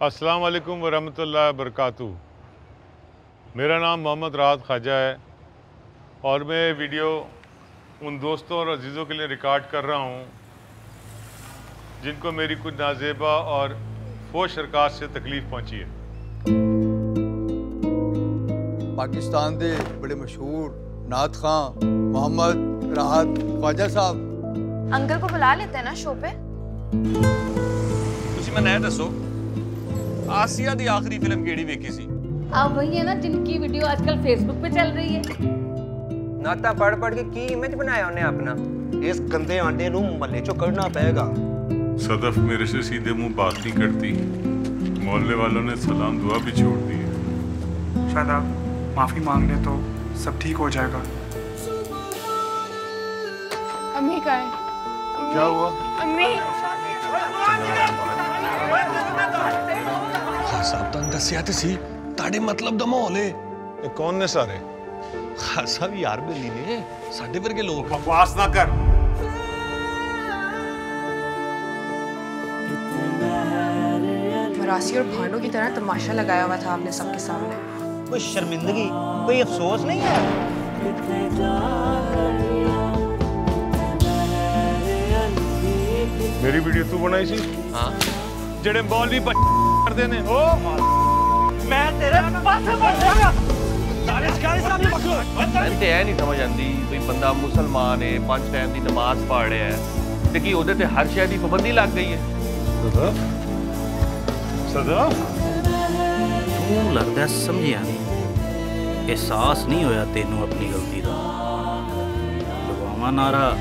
अस्सलाम वालेकुम वरहमतुल्लाहि वबरकातुहू मेरा नाम मोहम्मद राहत ख्वाजा है और मैं वीडियो उन दोस्तों और अजीज़ों के लिए रिकॉर्ड कर रहा हूँ जिनको मेरी कुछ नाजेबा और फोश हरकत से तकलीफ़ पहुँची है पाकिस्तान के बड़े मशहूर नात खां मोहम्मद राहत ख्वाजा साहब अंकल को बुला लेते हैं ना शो पे ਤੁਸੀਂ ਮੈਨੂੰ ਇਹ ਦੱਸੋ ਆਸੀਆ ਦੀ ਆਖਰੀ ਫਿਲਮ ਕਿਹੜੀ ਵੇਖੀ ਸੀ आप वही है ना जिनकी वीडियो आजकल फेसबुक पे चल रही है ਨਾਤਾ ਪੜ ਪੜ ਕੇ ਕੀ ਇਮੇਜ ਬਣਾਇਆ ਉਹਨੇ ਆਪਣਾ ਇਸ ਗੰਦੇ ਆਂਡੇ ਨੂੰ ਮਹੱਲੇ ਚੋਂ ਕੱਢਣਾ ਪਏਗਾ सदफ मेरे से सीधे मुंह बात नहीं करती मोहल्ले वालों ने सलाम दुआ भी छोड़ दी है शायद आप माफ़ी मांग लें तो सब ठीक हो जाएगा अम्मी का है क्या हुआ अम्मी ਖਾਸ ਸਾਹਿਬ ਤੁਹਾਨੂੰ ਦੱਸਿਆ ਤੇ ਸੀ ਤੁਹਾਡੇ ਮਤਲਬ ਦਾ ਮਾਹੌਲ ਏ ये कौन ने सारे ਖਾਸ ਸਾਹਿਬ ਯਾਰ ਬੇਲੀ ਨੇ ਸਾਡੇ ਵਰਗੇ ਲੋਕ बकवास ना कर मरासी और भांडों की तरह तमाशा लगाया हुआ था आपने सबके सामने कोई शर्मिंदगी कोई अफसोस नहीं है मेरी वीडियो तू बनाई सी ਹਾਂ ਜਿਹੜੇ ਮੌਲਵੀ ਕਰਦੇ ਨੇ। ਓ ਮੈਂ ਤੇਰੇ ਪਾਸੇ ਬੈਠਾਂਗਾ ਮੈਨੂੰ ਤੇ ਇਹ ਨਹੀਂ ਸਮਝ ਆਂਦੀ ਕੋਈ ਬੰਦਾ ਮੁਸਲਮਾਨ ਹੈ ਪੰਜ ਟਾਈਮ ਦੀ ਨਮਾਜ਼ ਪੜ ਰਿਹਾ ਹੈ ਤੇ ਕੀ ਉਹਦੇ ਤੇ ਹਰ ਸ਼ੈ ਦੀ ਪਾਬੰਦੀ ਲੱਗ ਗਈ ਹੈ? ਸਦਾ। ਤੂੰ ਲੱਗਦਾ ਸਮਝਿਆ ਨਹੀਂ ਅਹਿਸਾਸ ਨਹੀਂ ਹੋਇਆ ਤੈਨੂੰ ਆਪਣੀ ਗਲਤੀ ਦਾ। ਲਵਾਵਾ ਨਾਰਾ।